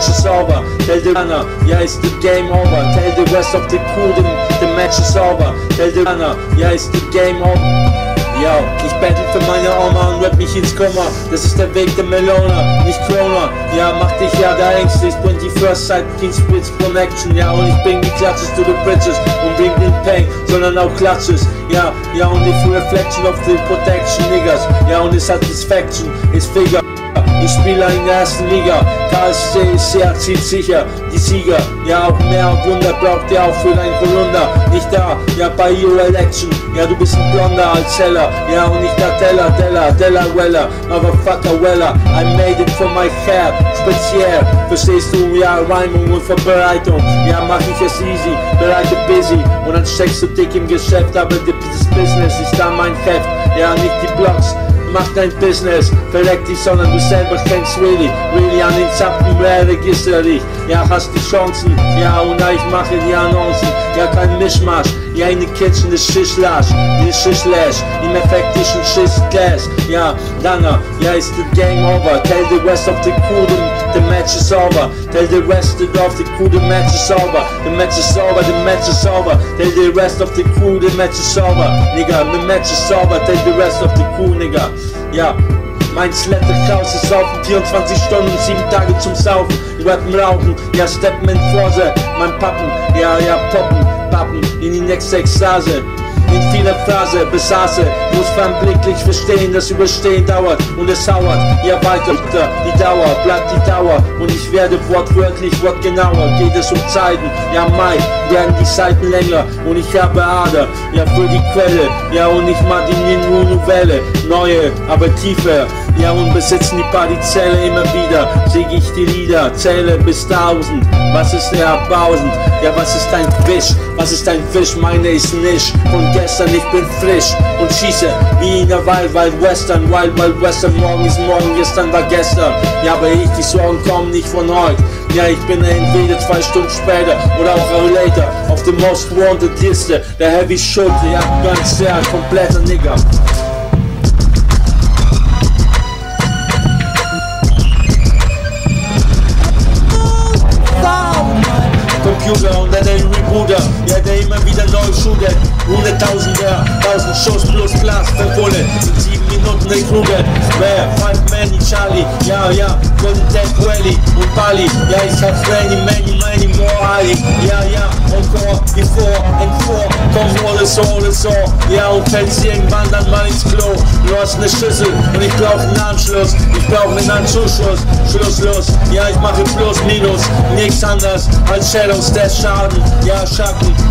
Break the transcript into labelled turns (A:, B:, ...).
A: match is over. Tell the runner, yeah, it's the game over. Tell the rest of the crew, the, the match is over. Tell the runner, yeah, it's the game over. Ja, ich battle für meine Oma und rap mich ins Komma. Das ist der Weg der Melona, nicht Corona. Ja, mach dich ja da ängstlich. Bring die First Side, King Spritz Connection. Ja, und ich bring die Klatsches to the bridges und bring den Pain, sondern auch Klatsches. Ja, ja, und die Full Reflection of the Protection, Niggas. Ja, und die Satisfaction ist Figure. Ich spiele in der ersten Liga, KSC ist sehr zieht sicher, die Sieger, ja auch mehr Wunder braucht ihr auch für dein Holunder, nicht da, ja bei your election, ja du bist ein Blonder als Zeller, ja und nicht der Teller, Della, Della Weller, Motherfucker Weller, I made it for my hair, speziell, verstehst du, ja Reimung und Vorbereitung, ja mach ich es easy, bereite busy. Und dann steckst du dick im Geschäft, aber das Business ist da mein Heft, ja nicht die Blocks, Mach dein Business, verleck dich, sondern du selber kennst really, really an den Zapfen, wer register dich, ja hast die Chancen, ja und ich mache die Annoncen, ja kein Mischmasch, ja in die Kitchen des Schischlasch, die Schischlash, im Effekt ist ein Schischglas, ja, Langer, ja ist the game over, tell the rest of the crew, the, the match is over, tell the rest of the crew, the over, the over, the over, tell the rest of the crew, the over, nigga, the over, tell the rest of the crew, nigga, ja, mein Sletterhaus ist offen, 24 Stunden, 7 Tage zum Saufen, Rappen, Rauchen, ja, Steppen in Vorse, mein Pappen, ja, ja, Poppen, Pappen, in die nächste Ekstase, in vieler Phase besaße, muss fernblicklich verstehen, das Überstehen dauert und es hauert, ja weiter, die Dauer, bleibt die Dauer und ich werde wortwörtlich, wortgenauer, geht es um Zeiten, ja Mai, werden die Seiten länger und ich habe Ader, ja für die Quelle, ja und ich mag die nur Novelle, neue, aber tiefer, ja und besitzen die Parizelle immer wieder, sieg ich die Lieder, zähle bis tausend, was ist der Tausend, ja was ist dein Fisch, was ist dein Fisch, meine ist nicht, von gestern, ich bin frisch. Und schieße wie in der Wild Wild Western, Wild Wild Western, morgen ist morgen, gestern war gestern, ja aber ich, die Sorgen kommen nicht von heute, ja ich bin entweder zwei Stunden später oder auch later, auf der Most Wanted Liste, der Heavy Schuld, ja ganz sehr, kompletter Nigger. Computer und der Rebooter, ja der immer wieder neu shootet. Hunderttausender, tausend Schuss plus Glas für Bulle. In sieben Minuten der Kruger. Wer? Five Manny, Charlie, ja, ja, Golden Death Rally und Bali. Ja, ich hab many, many, many more Ali. Ja, ja, encore, before Komm, alles so, alles so. Ja, und fällst irgendwann dann mal ins Klo. Du hast eine Schüssel und ich brauch einen Anschluss. Ich brauch einen. Schluss, los. Ja, ich mache plus, minus. Nichts anders als Shadows des Schaden. Ja, Schatten.